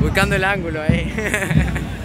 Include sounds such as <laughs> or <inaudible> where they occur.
buscando el ángulo ahí. <laughs>